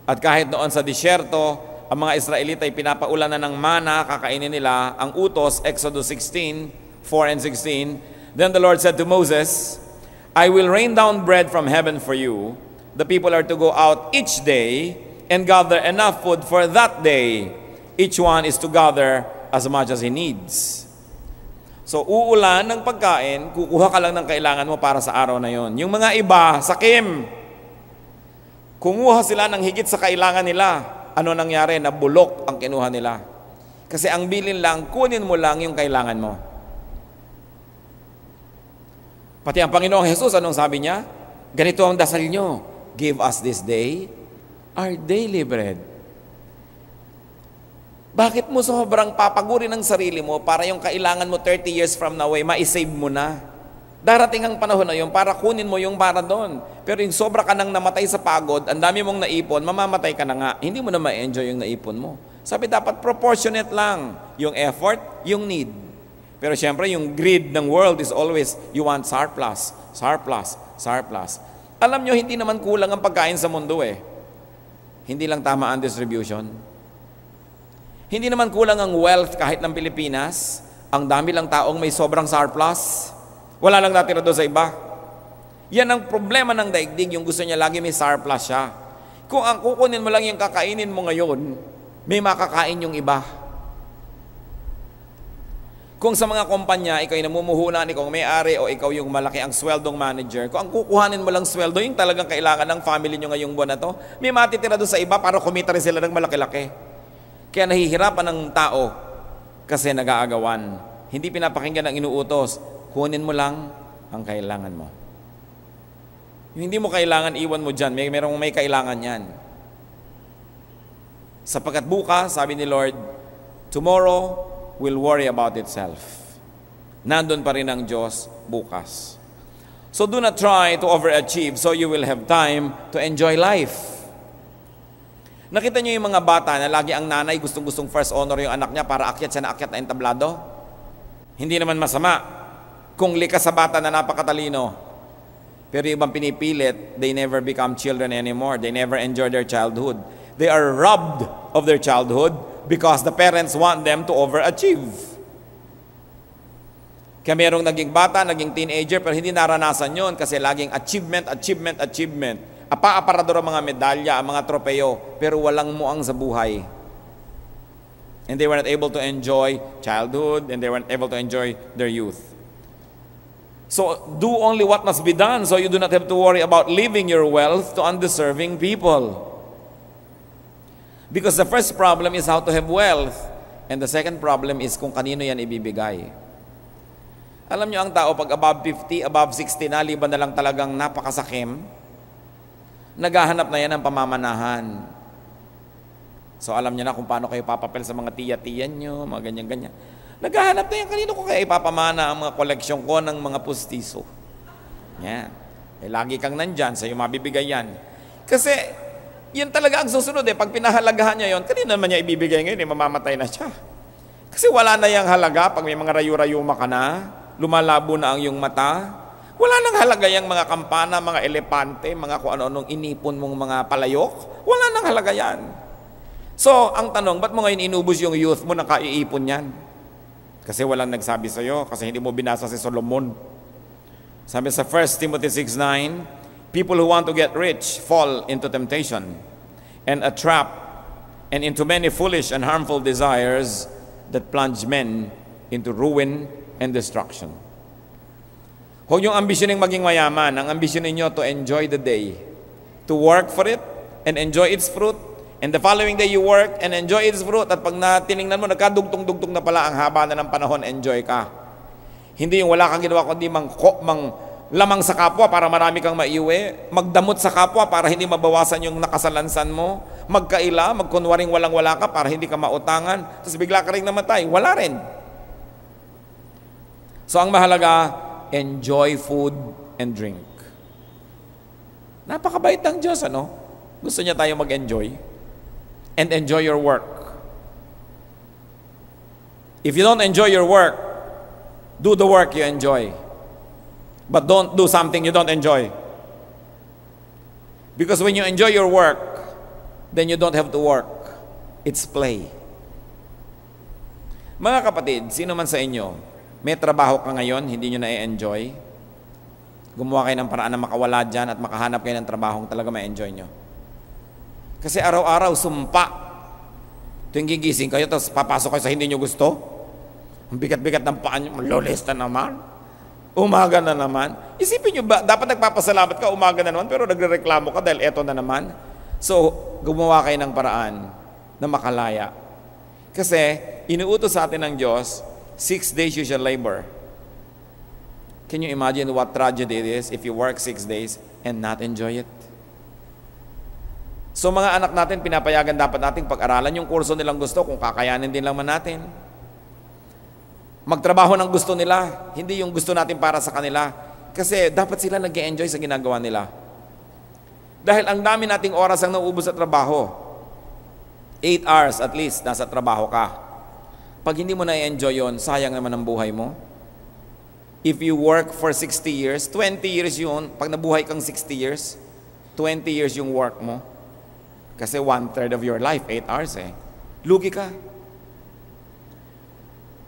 At kahit noon sa disyerto, ang mga Israelita ay pinapaulan na ng mana, kakainin nila, ang utos, Exodus 16, 4 and 16. Then the Lord said to Moses, I will rain down bread from heaven for you. The people are to go out each day and gather enough food for that day. Each one is to gather as much as he needs. So, uulan ng pagkain, kukuha ka lang ng kailangan mo para sa araw na yon. Yung mga iba, sakim. Kumuha sila ng higit sa kailangan nila. Ano nangyari? Nabulok ang kinuha nila. Kasi ang bilin lang, kunin mo lang yung kailangan mo. Pati ang Panginoong Jesus, anong sabi niya? Ganito ang dasal nyo. Give us this day our daily bread. Bakit mo sobrang papagurin ng sarili mo para yung kailangan mo 30 years from now ay ma-save mo na? Darating ang panahon na yun para kunin mo yung para doon. Pero yung sobra ka nang namatay sa pagod, ang dami mong naipon, mamamatay ka na nga. Hindi mo na ma-enjoy yung naipon mo. Sabi dapat proportionate lang yung effort, yung need. Pero siyempre yung greed ng world is always you want surplus, surplus, surplus. Alam nyo, hindi naman kulang ang pagkain sa mundo eh. Hindi lang tama ang distribution. Hindi naman kulang ang wealth kahit ng Pilipinas. Ang dami lang taong may sobrang surplus. Wala lang natira doon sa iba. Yan ang problema ng daigdig, yung gusto niya lagi may surplus siya. Kung ang kukunin mo lang yung kakainin mo ngayon, may makakain yung iba. Kung sa mga kumpanya, ikaw yung namumuhunan, ikaw may-ari o ikaw yung malaki ang sweldong manager, kung ang kukuhanin mo lang sweldo, yung talagang kailangan ng family nyo ngayong buwan na to, may matitira doon sa iba para kumita rin sila ng malaki-laki. Kaya nahihirapan ng tao kasi nag-aagawan. Hindi pinapakinggan ang inuutos. Kunin mo lang ang kailangan mo. Yung hindi mo kailangan, iwan mo dyan. May, merong may kailangan yan. Sapagkat bukas, sabi ni Lord, tomorrow will worry about itself. Nandun pa rin ang Diyos bukas. So do not try to overachieve so you will have time to enjoy life. Nakita niyo yung mga bata na lagi ang nanay gustong-gustong first honor yung anak niya para akyat siya na akyat na entablado? Hindi naman masama kung likas sa bata na napakatalino. Pero ibang pinipilit, they never become children anymore. They never enjoy their childhood. They are robbed of their childhood because the parents want them to overachieve. Kaya merong naging bata, naging teenager, pero hindi naranasan yon kasi laging achievement, achievement, achievement. Apa-aparador ang mga medalya, ang mga tropeo, pero walang muang sa buhay. And they were not able to enjoy childhood, and they weren't able to enjoy their youth. So do only what must be done so you do not have to worry about leaving your wealth to undeserving people. Because the first problem is how to have wealth. And the second problem is kung kanino yan ibibigay. Alam nyo ang tao, pag above 50, above 60 na, liban na lang talagang napakasakim, naghahanap na yan ng pamamanahan. So alam niyo na kung paano kayo papapel sa mga tiya-tiyan nyo, mga ganyan-ganyan. Naghahanap na yan, kanino ko kaya ipapamana ang mga koleksyon ko ng mga pustiso. Yan. Eh, lagi kang nandyan, sa'yo mabibigay yan. Kasi yun talaga ang susunod eh. Pag pinahalagahan niya yon, kanina naman niya ibibigay ngayon eh, mamamatay na siya. Kasi wala na yung halaga pag may mga rayu-rayuma ka na, lumalabo na ang iyong mata. Wala nang halaga yung mga kampana, mga elepante, mga kung ano-anong inipon mong mga palayok. Wala nang halaga yan. So, ang tanong, ba't mo ngayon inubos yung youth mo na kaiipon yan? Kasi walang nagsabi sa'yo, kasi hindi mo binasa si Solomon. Sabi sa 1 Timothy 6.9, People who want to get rich fall into temptation and a trap and into many foolish and harmful desires that plunge men into ruin and destruction. Huwag yung ambisyoning maging mayaman. Ang ambisyon ninyo to enjoy the day. To work for it and enjoy its fruit. And the following day you work and enjoy its fruit. At pag natiningnan mo, nagkadugtong-dugtong na pala ang haba na ng panahon, enjoy ka. Hindi yung wala kang ginawa kundi mang, mang lamang sa kapwa para marami kang maiuwi, magdamot sa kapwa para hindi mabawasan yung nakasalansan mo, magkaila, magkunwaring walang-wala ka para hindi ka mautangan, tapos bigla ka rin namatay. Wala rin. So ang mahalaga, enjoy food and drink. Napakabait ng Diyos, ano? Gusto niya tayo mag-enjoy. And enjoy your work. If you don't enjoy your work, do the work you enjoy. But don't do something you don't enjoy. Because when you enjoy your work, then you don't have to work. It's play. Mga kapatid, sino man sa inyo, may trabaho ka ngayon, hindi nyo na-enjoy, gumawa kayo ng paraan na makawala dyan at makahanap kayo ng trabahong talaga ma-enjoy nyo. Kasi araw-araw, sumpa. Tuwing gigising kayo, tapos papasok kayo sa hindi nyo gusto. Ang bigat-bigat ng paa nyo, malolesta naman. Umaga na naman. Isipin nyo ba, dapat nagpapasalamat ka, umaga na naman, pero nagre-reklamo ka dahil eto na naman. So, gumawa kayo ng paraan na makalaya. Kasi, inuutos sa atin ng Diyos, six days you shall labor. Can you imagine what tragedy it is if you work six days and not enjoy it? So mga anak natin, pinapayagan dapat natin pag-aralan yung kurso nilang gusto kung kakayanin din lang man natin magtrabaho ng gusto nila, hindi yung gusto natin para sa kanila. Kasi dapat sila nag enjoy sa ginagawa nila. Dahil ang dami nating oras ang nauubos sa trabaho. 8 hours at least nasa trabaho ka. Pag hindi mo na-enjoy yon, sayang naman ang buhay mo. If you work for 60 years, 20 years yun, pag nabuhay kang 60 years, 20 years yung work mo. Kasi one-third of your life, 8 hours eh. Lugi ka.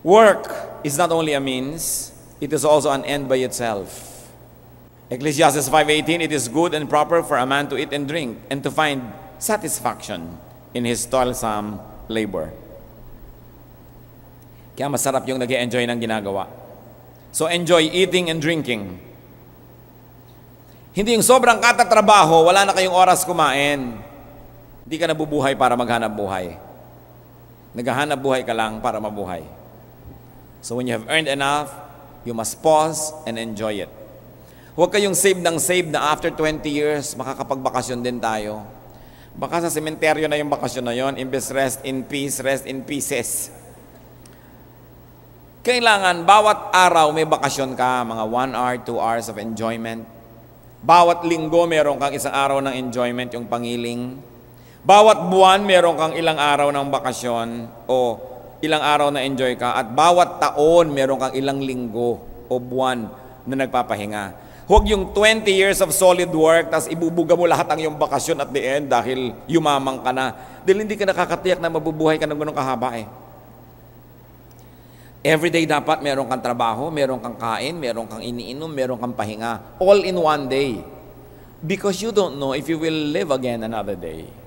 Work is not only a means, it is also an end by itself. Ecclesiastes 5:18 It is good and proper for a man to eat and drink and to find satisfaction in his toilsome labor. Kaya masarap yung nag enjoy ng ginagawa. So enjoy eating and drinking. Hindi yung sobrang katatrabaho, wala na kayong oras kumain. Hindi ka nabubuhay para maghanap buhay. Naghahanap buhay ka lang para mabuhay. So when you have earned enough, you must pause and enjoy it. Huwag kayong save ng save na after 20 years, makakapagbakasyon din tayo. Baka sa sementeryo na yung bakasyon na yon, imbes rest in peace, rest in pieces. Kailangan bawat araw may bakasyon ka, mga 1 hour, 2 hours of enjoyment. Bawat linggo meron kang isang araw ng enjoyment, yung pangiling. Bawat buwan meron kang ilang araw ng bakasyon o ilang araw na enjoy ka. At bawat taon meron kang ilang linggo o buwan na nagpapahinga. Huwag yung 20 years of solid work, tapos ibubuga mo lahat ang iyong bakasyon at the end dahil yumamang ka na. Dahil hindi ka nakakatiyak na mabubuhay ka ng ganun kahaba eh. Everyday dapat meron kang trabaho, meron kang kain, meron kang iniinom, meron kang pahinga. All in one day. Because you don't know if you will live again another day.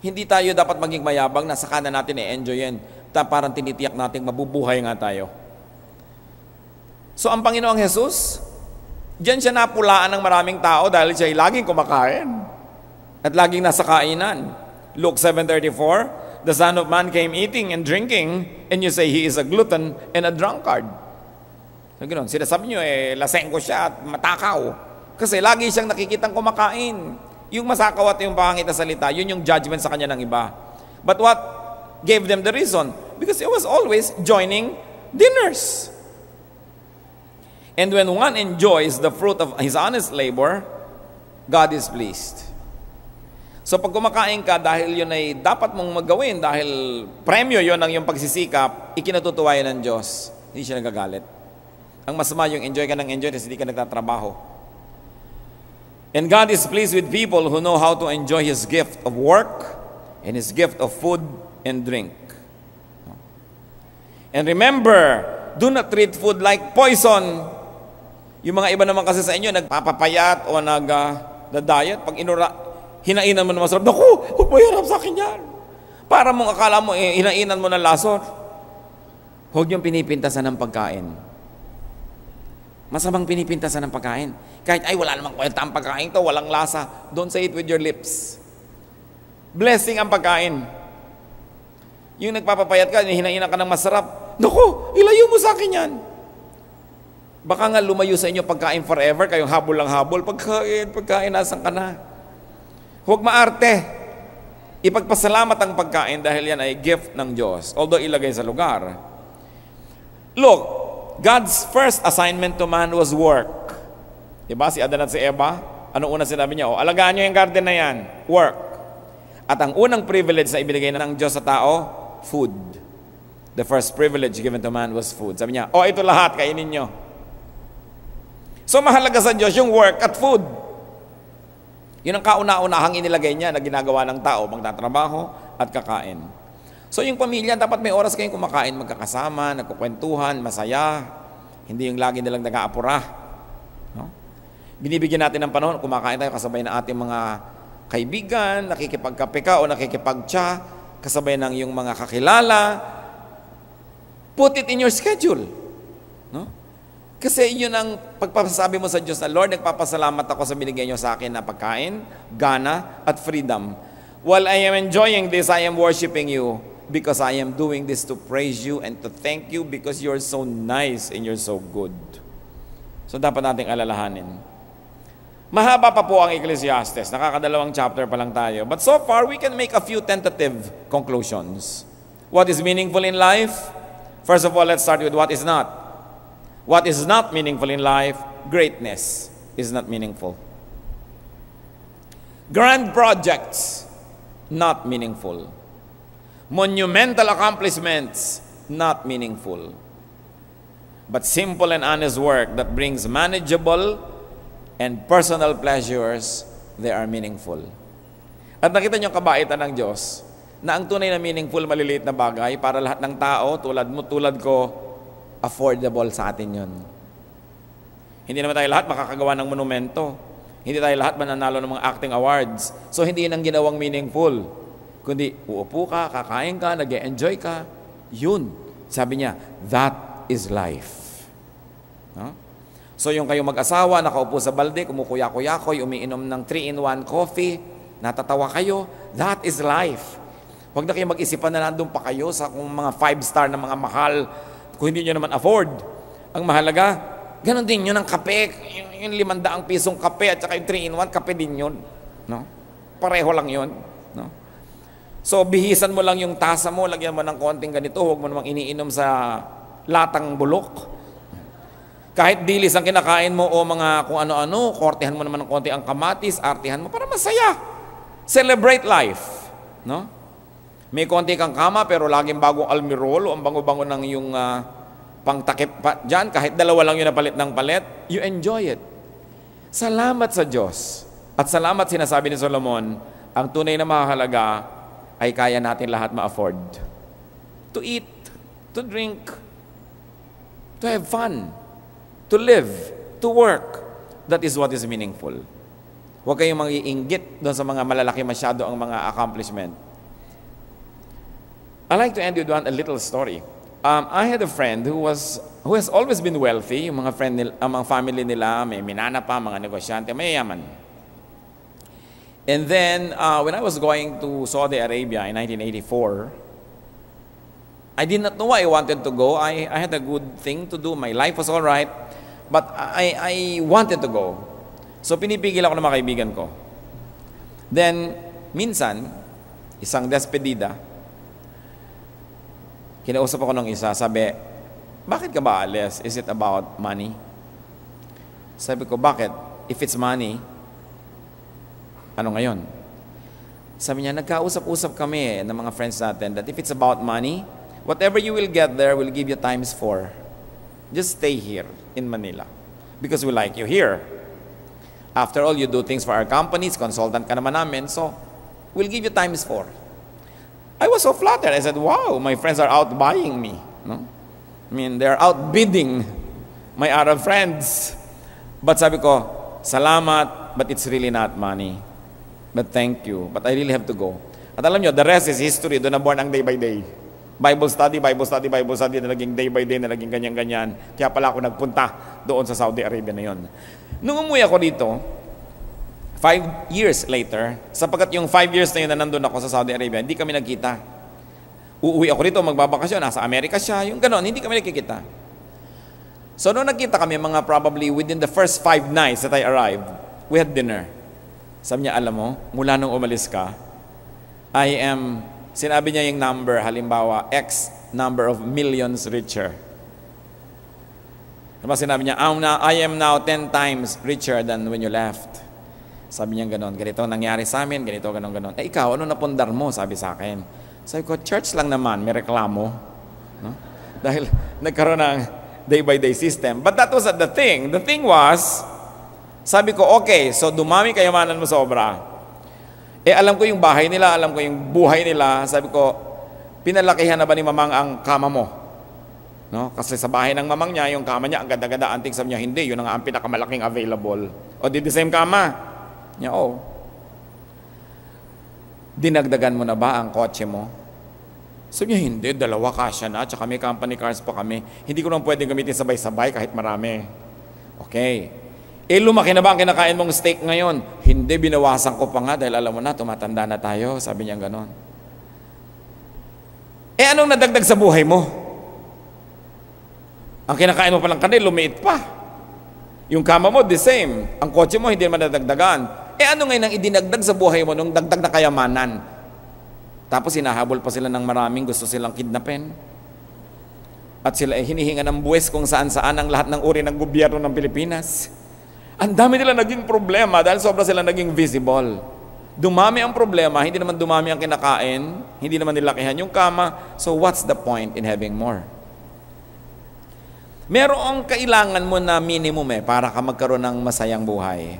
Hindi tayo dapat maging mayabang na saka na natin i-enjoyin. Ta parang tinitiyak natin mabubuhay nga tayo. So ang Panginoong Jesus, Diyan siya napulaan ng maraming tao dahil siya ay laging kumakain at laging nasa kainan. Luke 7.34, The Son of Man came eating and drinking and you say he is a glutton and a drunkard. So, ganun, sinasabi nyo, eh, lasengko siya at matakaw. Kasi lagi siyang nakikitang kumakain. Yung masakaw at yung pangit na salita, yun yung judgment sa kanya ng iba. But what gave them the reason? Because he was always joining dinners. And when one enjoys the fruit of his honest labor, God is pleased. So pag kumakain ka dahil yun ay dapat mong magawin dahil premyo yon ng iyong pagsisikap, ikinatutuwa yan ng Diyos. Hindi siya nagagalit. Ang masama yung enjoy ka ng enjoy kasi hindi ka nagtatrabaho. And God is pleased with people who know how to enjoy His gift of work and His gift of food and drink. And remember, do not treat food like poison yung mga iba naman kasi sa inyo, nagpapapayat o nag-diet, uh, pag inura, hinainan mo na masarap, naku, hirap sa akin yan. Para mong akala mo, eh, hinainan mo ng lason. Huwag yung pinipintasan ng pagkain. Masamang pinipintasan ng pagkain. Kahit, ay, wala namang kwenta ang pagkain to, walang lasa. Don't say it with your lips. Blessing ang pagkain. Yung nagpapapayat ka, hinainan ka ng masarap, naku, ilayo mo sa akin yan. Baka nga lumayo sa inyo pagkain forever, kayong habol lang habol, pagkain, pagkain, nasan ka na? Huwag maarte. Ipagpasalamat ang pagkain dahil yan ay gift ng Diyos, although ilagay sa lugar. Look, God's first assignment to man was work. Diba? Si Adan at si Eva, ano una sinabi niya? O, alagaan niyo yung garden na yan. Work. At ang unang privilege na ibinigay ng Diyos sa tao, food. The first privilege given to man was food. Sabi niya, o ito lahat, kainin niyo. So mahalaga sa Diyos yung work at food. Yun ang kauna-unahang inilagay niya na ginagawa ng tao, magtatrabaho at kakain. So yung pamilya, dapat may oras kayong kumakain, magkakasama, nagkukwentuhan, masaya. Hindi yung lagi nilang nag-aapura. No? Binibigyan natin ng panahon, kumakain tayo kasabay ng ating mga kaibigan, nakikipagkape ka o nakikipagtsa, kasabay ng yung mga kakilala. Put it in your schedule. No? Kasi yun ang pagpapasabi mo sa Diyos na, Lord, nagpapasalamat ako sa binigay niyo sa akin na pagkain, gana, at freedom. While I am enjoying this, I am worshiping you because I am doing this to praise you and to thank you because you're so nice and you're so good. So dapat nating alalahanin. Mahaba pa po ang Ecclesiastes. Nakakadalawang chapter pa lang tayo. But so far, we can make a few tentative conclusions. What is meaningful in life? First of all, let's start with what is not. What is not meaningful in life, greatness is not meaningful. Grand projects, not meaningful. Monumental accomplishments, not meaningful. But simple and honest work that brings manageable and personal pleasures, they are meaningful. At nakita niyo kabaitan ng Diyos. na ang tunay na meaningful, maliliit na bagay para lahat ng tao, tulad mo, tulad ko, affordable sa atin yon. Hindi naman tayo lahat makakagawa ng monumento. Hindi tayo lahat mananalo ng mga acting awards. So hindi yun ang ginawang meaningful. Kundi uupo ka, kakain ka, nag enjoy ka. Yun. Sabi niya, that is life. No? So yung kayong mag-asawa, nakaupo sa balde, kumukuya-kuyakoy, umiinom ng 3-in-1 coffee, natatawa kayo, that is life. Huwag na kayo mag-isipan na nandun pa kayo sa kung mga 5-star na mga mahal, kung hindi nyo naman afford. Ang mahalaga, Ganon din yun ang kape. Yung, yung limandaang pisong kape at saka yung 3-in-1, kape din yun. No? Pareho lang yun. So, bihisan mo lang yung tasa mo, lagyan mo ng konting ganito, huwag mo namang iniinom sa latang bulok. Kahit dilis ang kinakain mo o mga kung ano-ano, kortehan mo naman ng konti ang kamatis, artihan mo para masaya. Celebrate life. No? May konti kang kama pero laging bagong almirol o ang bango-bango ng yung uh, pangtakip pa dyan, kahit dalawa lang yun na palit ng palit, you enjoy it. Salamat sa Diyos. At salamat sinasabi ni Solomon, ang tunay na mahalaga ay kaya natin lahat ma-afford. To eat, to drink, to have fun, to live, to work. That is what is meaningful. Huwag kayong mag-iinggit doon sa mga malalaki masyado ang mga accomplishment. I like to end with one a little story. Um, I had a friend who was who has always been wealthy, yung mga friend nila, ang mga family nila, may minana pa, mga negosyante, mayayaman. And then, uh, when I was going to Saudi Arabia in 1984, I did not know why I wanted to go. I, I had a good thing to do. My life was all right. But I, I wanted to go. So pinipigil ako ng mga kaibigan ko. Then, minsan, isang despedida, Kinausap ako ng isa, sabi, bakit ka ba alis? Is it about money? Sabi ko, bakit? If it's money, ano ngayon? Sabi niya, nagkausap-usap kami eh, ng mga friends natin that if it's about money, whatever you will get there will give you times four. Just stay here in Manila because we like you here. After all, you do things for our companies, consultant ka naman namin, so we'll give you times four. I was so flattered. I said, wow, my friends are out buying me. No? I mean, they're outbidding my Arab friends. But sabi ko, salamat, but it's really not money. But thank you. But I really have to go. At alam nyo, the rest is history. Doon na born ang day by day. Bible study, Bible study, Bible study na naging day by day, na naging ganyan-ganyan. Kaya pala ako nagpunta doon sa Saudi Arabia na yon. Nung umuwi ako dito, Five years later, sapagkat yung five years na yun na nandun ako sa Saudi Arabia, hindi kami nagkita. Uuwi ako rito, magbabakasyon, nasa Amerika siya, yung ganon, hindi kami nagkikita. So noong nagkita kami, mga probably within the first five nights that I arrived, we had dinner. Sabi niya, alam mo, mula nung umalis ka, I am, sinabi niya yung number, halimbawa, X number of millions richer. Diba sinabi niya, I am now 10 times richer than when you left. Sabi niya gano'n, ganito nangyari sa amin, ganito, gano'n, gano'n. Eh ikaw, ano napundar mo? Sabi sa akin. Sabi ko, church lang naman, may reklamo. No? Dahil nagkaroon ng day by day system. But that was the thing. The thing was, sabi ko, okay, so dumami kayamanan mo sobra. Eh alam ko yung bahay nila, alam ko yung buhay nila. Sabi ko, pinalakihan na ba ni mamang ang kama mo? No? Kasi sa bahay ng mamang niya, yung kama niya, ang ganda-ganda. Anting sabi niya, hindi, yun ang, ang pinakamalaking available. O di the same kama. Niya, oh. Dinagdagan mo na ba ang kotse mo? Sabi niya, hindi, dalawa kasya na, tsaka may company cars pa kami. Hindi ko naman pwedeng gamitin sabay-sabay kahit marami. Okay. Eh, lumaki na ba ang kinakain mong steak ngayon? Hindi, binawasan ko pa nga dahil alam mo na, tumatanda na tayo. Sabi niya ganon. Eh, anong nadagdag sa buhay mo? Ang kinakain mo palang kanil, lumiit pa. Yung kama mo, the same. Ang kotse mo, hindi naman nadagdagan. Eh ano ngayon ang idinagdag sa buhay mo nung dagdag na kayamanan? Tapos hinahabol pa sila ng maraming gusto silang kidnapin. At sila ay hinihinga ng buwes kung saan-saan ang lahat ng uri ng gobyerno ng Pilipinas. Ang dami nila naging problema dahil sobra sila naging visible. Dumami ang problema, hindi naman dumami ang kinakain, hindi naman nilakihan yung kama, so what's the point in having more? Merong kailangan mo na minimum eh para ka magkaroon ng masayang buhay.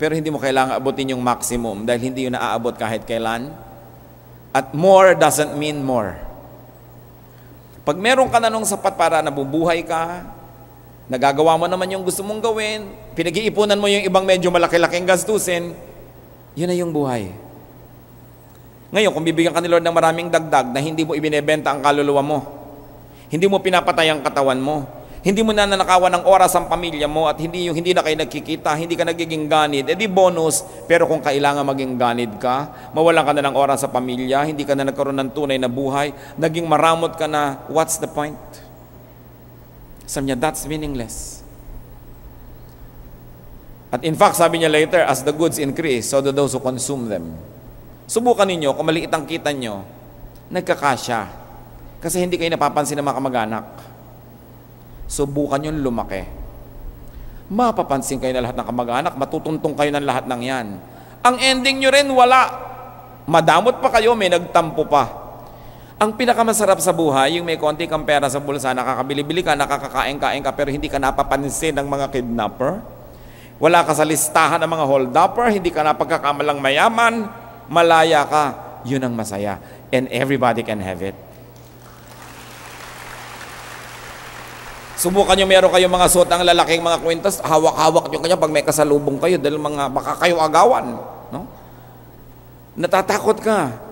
Pero hindi mo kailangan abutin yung maximum dahil hindi yun naaabot kahit kailan. At more doesn't mean more. Pag meron ka na nung sapat para nabubuhay ka, nagagawa mo naman yung gusto mong gawin, pinag-iipunan mo yung ibang medyo malaki-laking gastusin, yun na yung buhay. Ngayon, kung bibigyan ka ni Lord ng maraming dagdag na hindi mo ibinebenta ang kaluluwa mo, hindi mo pinapatay ang katawan mo, hindi mo na nanakawan ng oras ang pamilya mo at hindi yung hindi na kayo nagkikita, hindi ka nagiging ganid, edi bonus, pero kung kailangan maging ganid ka, mawalan ka na ng oras sa pamilya, hindi ka na nagkaroon ng tunay na buhay, naging maramot ka na, what's the point? Sabi niya, that's meaningless. At in fact, sabi niya later, as the goods increase, so do those who consume them. Subukan ninyo, kung maliit ang kita nyo, nagkakasya. Kasi hindi kayo napapansin ng mga kamag-anak. Subukan yung lumaki. Mapapansin kayo na lahat ng kamag-anak, matutuntong kayo ng lahat ng yan. Ang ending nyo rin, wala. Madamot pa kayo, may nagtampo pa. Ang pinakamasarap sa buhay, yung may konti kang pera sa bulsa, nakakabili-bili ka, nakakakain-kain ka, pero hindi ka napapansin ng mga kidnapper. Wala ka sa listahan ng mga hold-upper, hindi ka napagkakamalang mayaman, malaya ka, yun ang masaya. And everybody can have it. Subukan nyo meron kayong mga suot ng lalaking mga kwintas, hawak-hawak nyo kanya pag may kasalubong kayo dahil mga baka kayo agawan. No? Natatakot ka.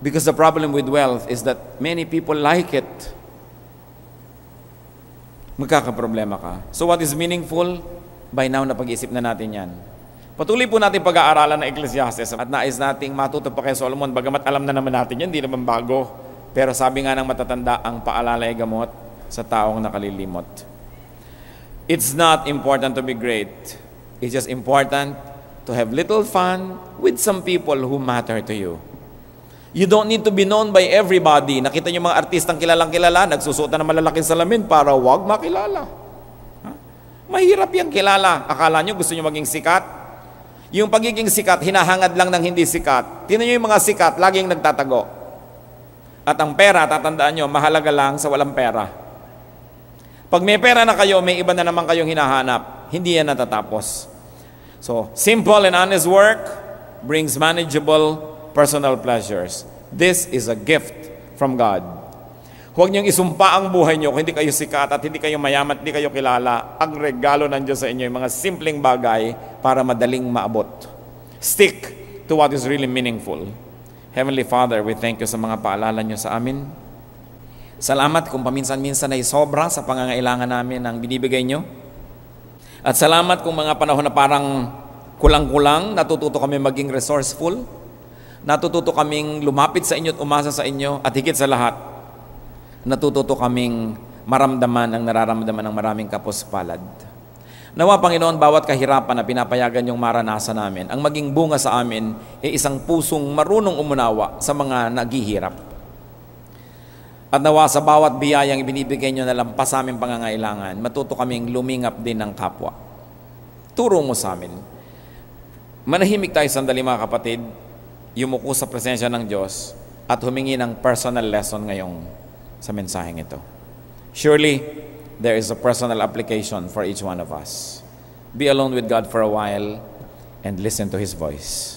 Because the problem with wealth is that many people like it. Magkakaproblema ka. So what is meaningful? By now, napag-isip na natin yan. Patuloy po natin pag-aaralan ng Ecclesiastes at nais nating matuto pa kay Solomon. Bagamat alam na naman natin yan, hindi naman bago. Pero sabi nga ng matatanda, ang paalala ay gamot sa taong nakalilimot. It's not important to be great. It's just important to have little fun with some people who matter to you. You don't need to be known by everybody. Nakita niyo mga artistang kilalang kilala, nagsusuot na ng malalaking salamin para wag makilala. Ha? Mahirap yung kilala. Akala niyo gusto niyo maging sikat? Yung pagiging sikat, hinahangad lang ng hindi sikat. Tingnan niyo yung mga sikat, laging nagtatago. At ang pera, tatandaan niyo, mahalaga lang sa walang pera. Pag may pera na kayo, may iba na naman kayong hinahanap. Hindi yan natatapos. So, simple and honest work brings manageable personal pleasures. This is a gift from God. Huwag niyong isumpa ang buhay niyo kung hindi kayo sikat at hindi kayo mayaman hindi kayo kilala. Ang regalo ng Diyos sa inyo, yung mga simpleng bagay para madaling maabot. Stick to what is really meaningful. Heavenly Father, we thank you sa mga paalala niyo sa amin. Salamat kung paminsan-minsan ay sobra sa pangangailangan namin ang binibigay niyo. At salamat kung mga panahon na parang kulang-kulang, natututo kami maging resourceful, natututo kaming lumapit sa inyo at umasa sa inyo, at higit sa lahat, natututo kaming maramdaman ang nararamdaman ng maraming kapuspalad. Nawa, Panginoon, bawat kahirapan na pinapayagan yung maranasan namin, ang maging bunga sa amin ay isang pusong marunong umunawa sa mga naghihirap. At nawa sa bawat biyayang ibinibigay nyo na lampas sa aming pangangailangan, matuto kaming lumingap din ng kapwa. Turo mo sa amin. Manahimik tayo sandali mga kapatid, yumuko sa presensya ng Diyos at humingi ng personal lesson ngayong sa mensaheng ito. Surely, there is a personal application for each one of us. Be alone with God for a while and listen to His voice.